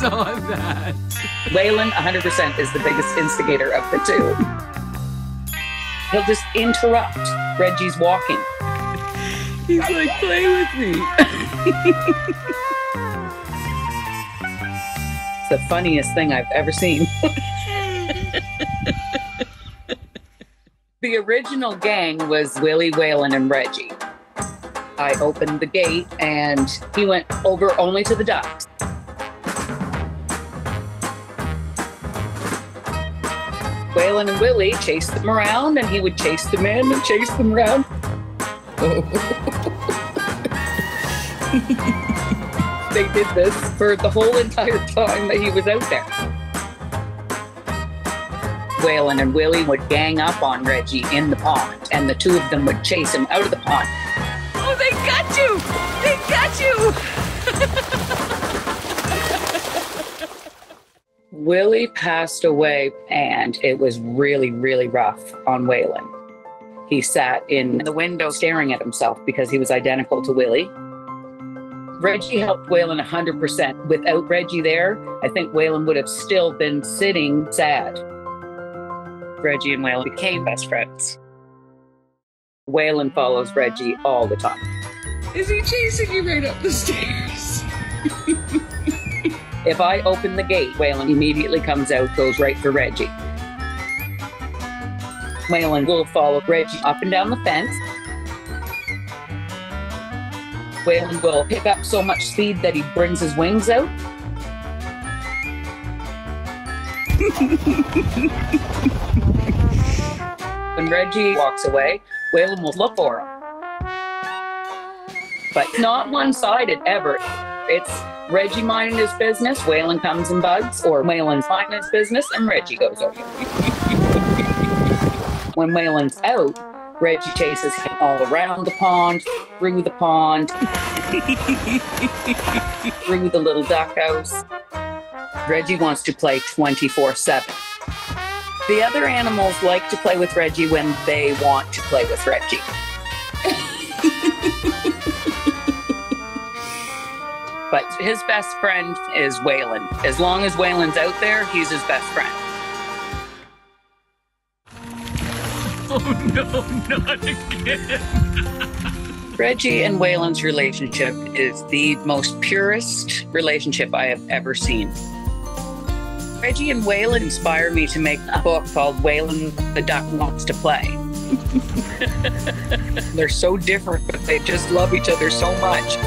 saw that. Waylon, 100%, is the biggest instigator of the two. He'll just interrupt Reggie's walking. He's like, play with me. It's the funniest thing I've ever seen. the original gang was Willie, Waylon, and Reggie. I opened the gate and he went over only to the ducks. Waylon and Willie chased them around and he would chase them in and chase them around. they did this for the whole entire time that he was out there. Waylon and Willie would gang up on Reggie in the pond, and the two of them would chase him out of the pond. Oh, they got you! They got you! Willie passed away, and it was really, really rough on Waylon. He sat in the window staring at himself because he was identical to Willie. Reggie helped Waylon 100%. Without Reggie there, I think Waylon would have still been sitting sad. Reggie and Waylon became best friends. Waylon follows Reggie all the time. Is he chasing you right up the stairs? If I open the gate, Waylon immediately comes out, goes right for Reggie. Waylon will follow Reggie up and down the fence. Waylon will pick up so much speed that he brings his wings out. when Reggie walks away, Waylon will look for him. But not one sided ever. It's Reggie minding his business, Waylon comes and bugs, or Waylon's minding his business and Reggie goes over. when Waylon's out, Reggie chases him all around the pond, through the pond, through the little duck house. Reggie wants to play 24 7. The other animals like to play with Reggie when they want to play with Reggie. but his best friend is Waylon. As long as Waylon's out there, he's his best friend. Oh no, not again. Reggie and Waylon's relationship is the most purest relationship I have ever seen. Reggie and Waylon inspire me to make a book called Waylon the Duck Wants to Play. They're so different, but they just love each other so much.